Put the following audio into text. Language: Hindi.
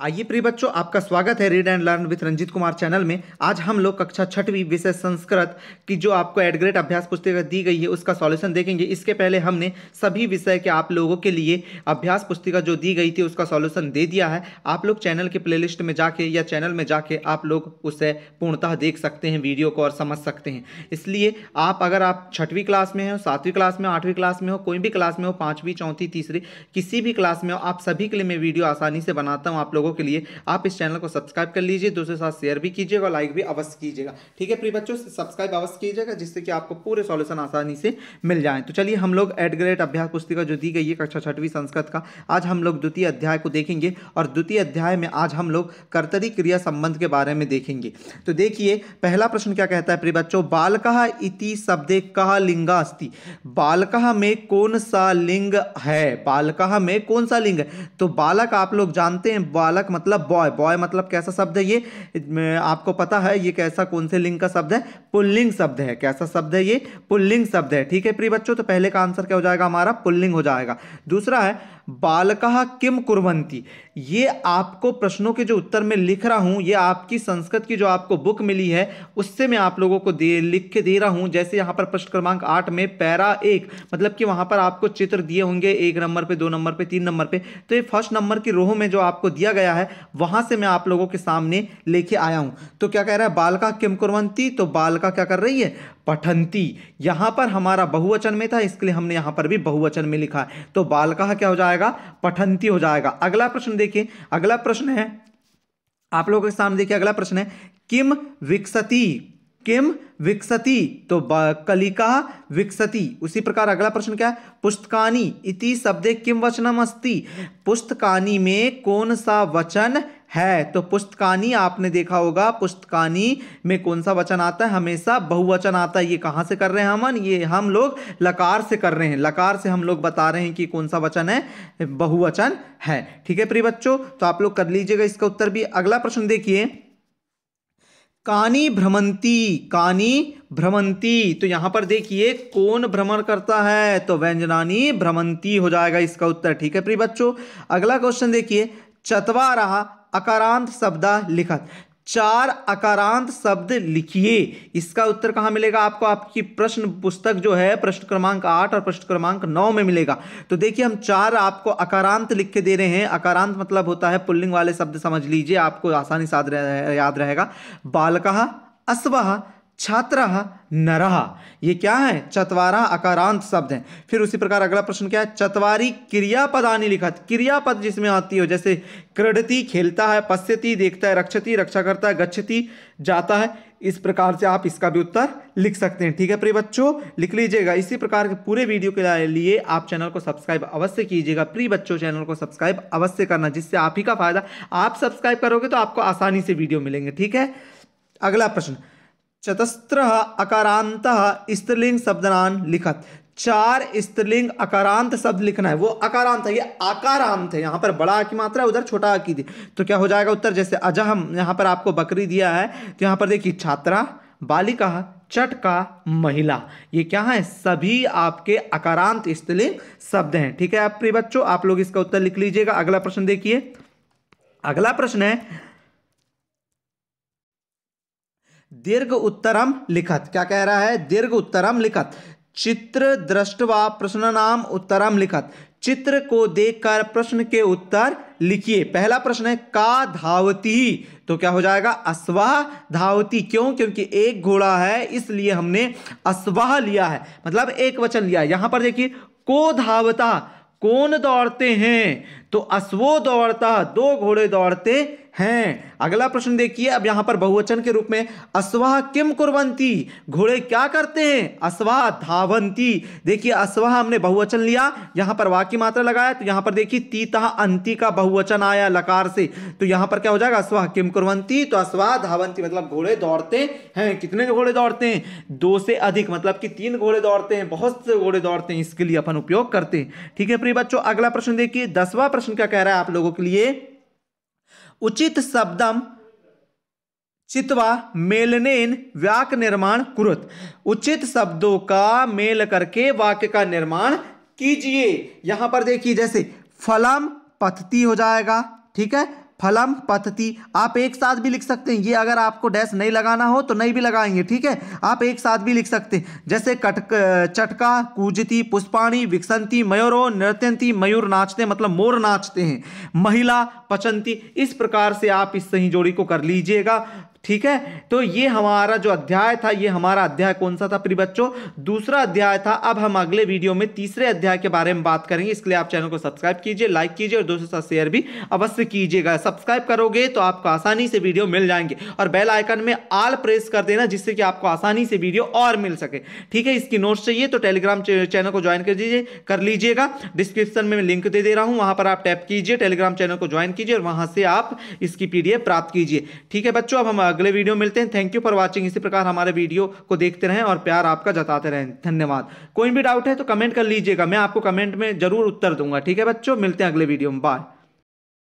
आइए प्रिय बच्चों, आपका स्वागत है read and learn with Ranjit Kumar channel में। आज हम लोग कक्षा छठवीं विषय संस्कृत की जो आपको एडग्रेड अभ्यास पुस्तिका दी गई है, उसका सॉल्यूशन देखेंगे। इसके पहले हमने सभी विषय के आप लोगों के लिए अभ्यास पुस्तिका जो दी गई थी, उसका सॉल्यूशन दे दिया है। आप लोग चैनल के प्ले में जाके या चैनल में जाके आप लोग उसे पूर्णतः देख सकते हैं वीडियो को और समझ सकते हैं। इसलिए आप अगर आप छठवीं क्लास में हो, सातवीं क्लास में हो, आठवीं क्लास में हो, कोई भी क्लास में हो, पाँचवीं, चौथी, तीसरी, किसी भी क्लास में हो, आप सभी के लिए मैं वीडियो आसानी से बनाता हूँ आप लोगों के लिए आप इस चैनल को सब्सक्राइब कर लीजिए, दूसरे साथ शेयर भी कीजिएगा और लाइक भी अवश्य कीजिएगा। ठीक है, प्रिय बच्चों सब्सक्राइब अवश्य कीजिएगा जिससे कि आपको पूरे सॉल्यूशन आसानी से मिल जाए। तो चलिए हम लोग एडग्रेड अभ्यास पुस्तिका जो दी गई है, कक्षा छठवीं संस्कृत का, आज हम लोग द्वितीय अध्याय को देखेंगे और द्वितीय अध्याय में आज हम लोग कर्तरी क्रिया संबंध के बारे में देखेंगे। तो देखिए, पहला प्रश्न क्या कहता है प्रिय बच्चों? बालकः इति शब्दे कह लिंगा अस्ति? बालकः में कौन सा लिंग है? बालकः में कौन सा लिंग है? तो बालक आप लोग जानते हैं, बालक मतलब बॉय बॉय मतलब कैसा शब्द है ये? आपको पता है ये कैसा, कौन से लिंग का शब्द है? पुल्लिंग शब्द है. कैसा शब्द है ये? पुल्लिंग शब्द है. ठीक है, प्रिय बच्चों? तो पहले का आंसर क्या हो जाएगा हमारा? पुल्लिंग हो जाएगा. दूसरा है, बालकः किम कुरवंती ये आपको प्रश्नों के जो उत्तर में लिख रहा हूँ, ये आपकी संस्कृत की जो आपको बुक मिली है, उससे मैं आप लोगों को दे, लिख के दे रहा हूँ. जैसे यहाँ पर प्रश्न क्रमांक आठ में, पैरा एक मतलब कि वहाँ पर आपको चित्र दिए होंगे, एक नंबर पे, दो नंबर पे, तीन नंबर पे. तो ये फ़र्स्ट नंबर की रोह में जो आपको दिया गया है, वहाँ से मैं आप लोगों के सामने लेके आया हूँ। तो क्या कह रहा है, बालका किम कुरवंती? तो बालका क्या कर रही है? पठंती। यहाँ पर हमारा बहुवचन में था इसके लिए हमने यहाँ पर भी बहुवचन में लिखा है। तो बालका क्या हो जाएगा? पठंती हो जाएगा। अगला प्रश्न देखिए, अगला प्रश्न है, आप लोगों के सामने देखिए, अगला प्रश्न है, किम विकसती? किम विकसती? तो कलिका विकसती। उसी प्रकार अगला प्रश्न क्या है? पुस्तकानी इति शब्दे किम वचनम अस्ति पुस्तकानी में कौन सा वचन है? तो पुस्तकानी आपने देखा होगा, पुस्तकानी में कौन सा वचन आता है? हमेशा बहुवचन आता है। ये कहाँ से कर रहे हैं हमन ये हम लोग लकार से कर रहे हैं। लकार से हम लोग बता रहे हैं कि कौन सा वचन है? बहुवचन है। ठीक है प्रिय बच्चों तो आप लोग कर लीजिएगा इसका उत्तर भी। अगला प्रश्न देखिए। कानी भ्रमंती कानी भ्रमंती। तो यहाँ पर देखिए, कौन भ्रमण करता है? तो व्यंजनानी भ्रमंती हो जाएगा इसका उत्तर। ठीक है प्रिय बच्चों, अगला क्वेश्चन देखिए, चतवा रहा अकारांत शब्द लिखत। चार अकारांत शब्द लिखिए। इसका उत्तर कहाँ मिलेगा आपको? आपकी प्रश्न पुस्तक जो है, प्रश्न क्रमांक आठ और प्रश्न क्रमांक नौ में मिलेगा। तो देखिए, हम चार आपको अकारांत लिख के दे रहे हैं। अकारांत मतलब होता है पुल्लिंग वाले शब्द, समझ लीजिए, आपको आसानी से याद रहेगा। बालकहा अश्व छात्र नरह ये क्या है? चतवारा अकारांत शब्द है। फिर उसी प्रकार अगला प्रश्न क्या है? चतवारी क्रियापद क्रियापदानी लिखा। क्रियापद जिसमें आती हो, जैसे क्रीडती, खेलता है, पश्यती, देखता है, रक्षती, रक्षा करता है, गच्छती, जाता है, इस प्रकार से आप इसका भी उत्तर लिख सकते हैं। ठीक है, प्रिय बच्चों? लिख लीजिएगा। इसी प्रकार के पूरे वीडियो के लिए आप चैनल को सब्सक्राइब अवश्य कीजिएगा। प्रिय बच्चों, चैनल को सब्सक्राइब अवश्य करना, जिससे आप ही का फ़ायदा। आप सब्सक्राइब करोगे तो आपको आसानी से वीडियो मिलेंगे। ठीक है? अगला प्रश्न। चतस्त्र अकारांत स्त्रीलिंग शब्दनान लिखत। चार स्त्रीलिंग अकारांत शब्द लिखना है। वो अकारांत है, ये आकारांत है। यहाँ पर बड़ा की मात्रा है उधर छोटा की थी तो क्या हो जाएगा उत्तर? जैसे अजहम, यहाँ पर आपको बकरी दिया है तो यहाँ पर देखिए, छात्रा, बालिका, चटका, महिला। ये क्या है? सभी आपके अकारांत स्त्रीलिंग शब्द हैं। ठीक है, आप प्रिय बच्चों, आप लोग इसका उत्तर लिख लीजिएगा। अगला प्रश्न देखिए। अगला प्रश्न है दीर्घ उत्तरम लिखत। क्या कह रहा है? दीर्घ उत्तरम लिखत। चित्र दृष्टवा प्रश्न नाम उत्तरम लिखत। चित्र को देखकर प्रश्न के उत्तर लिखिए। पहला प्रश्न है, का धावती? तो क्या हो जाएगा? अस्वाह धावती। क्यों? क्योंकि एक घोड़ा है, इसलिए हमने अस्वाह लिया है। मतलब एक वचन लिया। यहाँ पर देखिए, को धावता? कौन दौड़ते हैं? तो अश्वो दौड़ता। दो घोड़े दौड़ते हैं। अगला प्रश्न देखिए, अब यहाँ पर बहुवचन के रूप में, अस्वाह किम कुरवंती घोड़े क्या करते हैं? अस्वाह धावंती देखिए, अस्वाह हमने बहुवचन लिया, यहाँ पर वाक्य मात्रा लगाया तो यहाँ पर देखिए, तीता अंति का बहुवचन आया लकार से। तो यहाँ पर क्या हो जाएगा? अस्वाह किम कुरवंती तो अस्वाह धावंती मतलब घोड़े दौड़ते हैं। कितने घोड़े दौड़ते हैं? दो से अधिक मतलब कि तीन घोड़े दौड़ते हैं, बहुत से घोड़े दौड़ते हैं, इसके लिए अपन उपयोग करते हैं। ठीक है प्रिय बच्चों, अगला प्रश्न देखिए, दसवां प्रश्न क्या कह रहा है आप लोगों के लिए? उचित शब्दम चित्वा मेलनेन वाक्य निर्माण कुरुत। उचित शब्दों का मेल करके वाक्य का निर्माण कीजिए। यहाँ पर देखिए, जैसे फलम पथती हो जाएगा, ठीक है? फलम पतती। आप एक साथ भी लिख सकते हैं। ये अगर आपको डैश नहीं लगाना हो तो नहीं भी लगाएँगे, ठीक है? आप एक साथ भी लिख सकते हैं। जैसे कटक, चटका, कूजती, पुष्पाणी, विकसंती, मयूरो, नृत्यंती, मयूर नाचते मतलब मोर नाचते हैं। महिला, पचंती, इस प्रकार से आप इस सही जोड़ी को कर लीजिएगा। ठीक है? तो ये हमारा जो अध्याय था, ये हमारा अध्याय कौन सा था प्रिय बच्चों? दूसरा अध्याय था, अब हम अगले वीडियो में तीसरे अध्याय के बारे में बात करेंगे। इसके लिए आप चैनल को सब्सक्राइब कीजिए, लाइक कीजिए और दोस्तों साथ शेयर भी अवश्य कीजिएगा। सब्सक्राइब करोगे तो आपको आसानी से वीडियो मिल जाएँगे और बेल आइकन में आल प्रेस कर देना जिससे कि आपको आसानी से वीडियो और मिल सके। ठीक है? इसकी नोट्स चाहिए तो टेलीग्राम चैनल को ज्वाइन कर दीजिए, कर लीजिएगा। डिस्क्रिप्शन में लिंक दे दे रहा हूँ, वहाँ पर आप टैप कीजिए, टेलीग्राम चैनल को ज्वाइन कीजिए और वहाँ से आप इसकी पीडीएफ प्राप्त कीजिए। ठीक है बच्चों? अब हम अगले वीडियो मिलते हैं। थैंक यू फॉर वॉचिंग इसी प्रकार हमारे वीडियो को देखते रहें और प्यार आपका जताते रहें। धन्यवाद। कोई भी डाउट है तो कमेंट कर लीजिएगा। मैं आपको कमेंट में ज़रूर उत्तर दूँगा। ठीक है बच्चों? मिलते हैं अगले वीडियो में। बाय